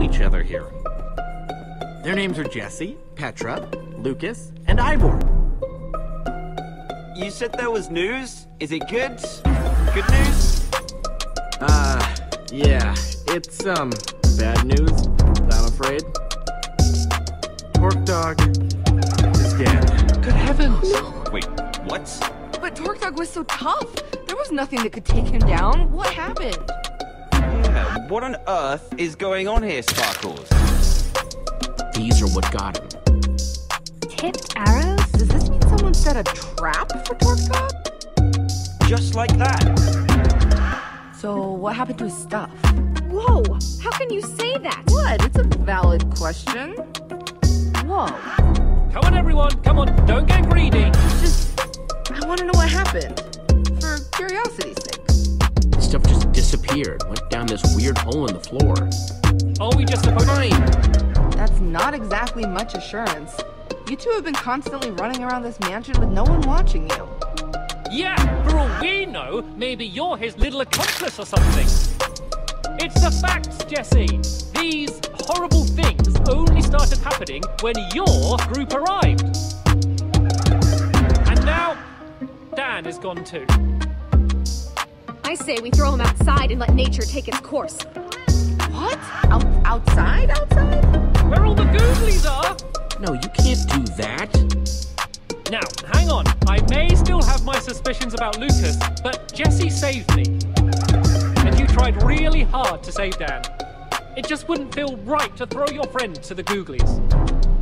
know each other here. Their names are Jesse, Petra, Lucas, and Ivor. You said there was news? Is it good? Good news? Uh, yeah, it's, um, bad news, I'm afraid. Torque Dog is dead. Good heavens! Wait, what? But Torque Dog was so tough. There was nothing that could take him down. What happened? Yeah, what on earth is going on here, Sparklez? These are what got him. Tipped arrows? Does this mean someone set a trap for Torque Just like that. So what happened to his stuff? Whoa! How can you say that? What? It's a valid question. Whoa. Come on, everyone, come on, don't get greedy. Just, I want to know what happened. Disappeared, went down this weird hole in the floor. Oh, we just supposed Fine. That's not exactly much assurance. You two have been constantly running around this mansion with no one watching you. Yeah, for all we know, maybe you're his little accomplice or something. It's the facts, Jesse. These horrible things only started happening when your group arrived. And now, Dan is gone too. I say we throw him outside and let nature take its course. What? Out, outside? Outside? Where all the googlies are! No, you can't do that. Now, hang on. I may still have my suspicions about Lucas, but Jesse saved me. And you tried really hard to save Dan. It just wouldn't feel right to throw your friend to the googlies.